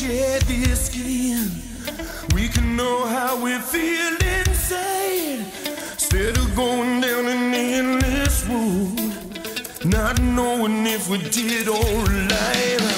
Share this skin, we can know how we feel inside. Instead of going down an endless road, not knowing if we did or lied.